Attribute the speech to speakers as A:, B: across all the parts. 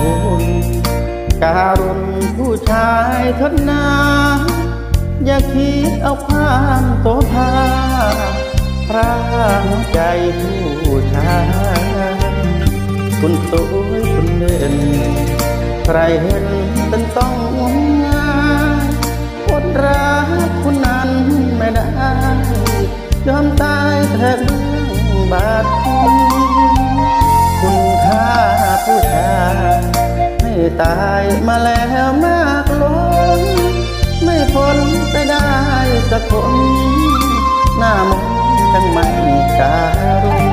A: นักบุญการุณผู้ชายทนนา อย่าคิดเอาความโตพาพระหัวใจผู้ชายคุณสวยคุณเด่นใครเห็นเป็นต้องงายอดรักคุณนั้นไม่ได้ ยอมตายแทนเรื่องบาดคุ ตายมาแล้วมากล้นไม่พ้นไปได้สักคนหน้ามองจังไม่การุณ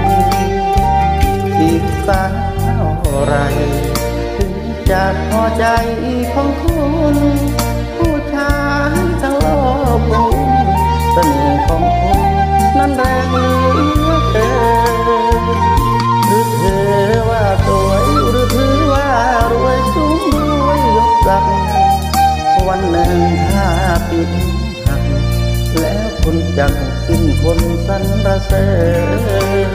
A: อีกสักเท่าไรถึงจะพอใจของคุณ ผู้ชายทั้งโลกเสน่ห์ของคุณนั้นแรง วันหนึ่งถ้าปิดหักแล้วคุณจักสิ้นคนสรรเสริญ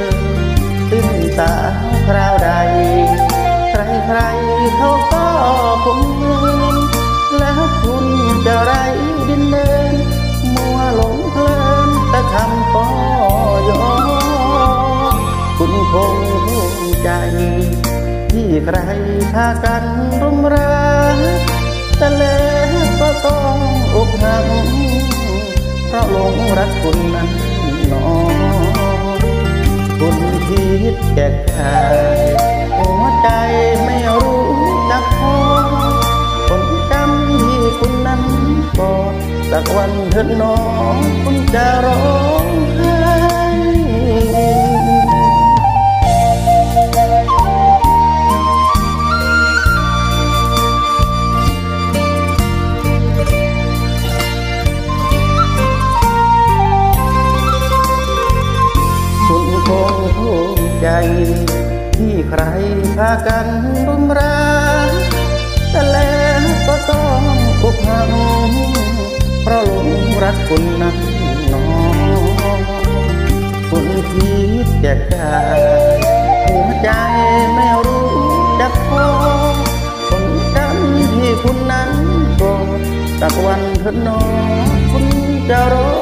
A: สิ้นสาวคราวใด ใครใครเขาก็คงเงินแล้วคุณจะไรดินเดิน มัวหลงเพลินแต่คำปอยอคุณคงภูมิใจ ที่ใครพากันรุมรักแต่แล้ว เพราะหลงรักคุณนั้นหนอคุณคิดแก่กายหัวใจไม่รู้จักพอผลกรรมที่คุณนั้นกอดสักวันเถิดน้อคุณจะ งภูมิใจที่ใครพากันรุมรักแต่แล้วก็ต้องอกหักเพราะหลงรักคุณนั้นหนองคุณคิดแก่กายหัวใจไม่รู้จักพอผลกรรมที่คุณนั้นก่อสักวันเถิดหนอคุณจะร้องไห้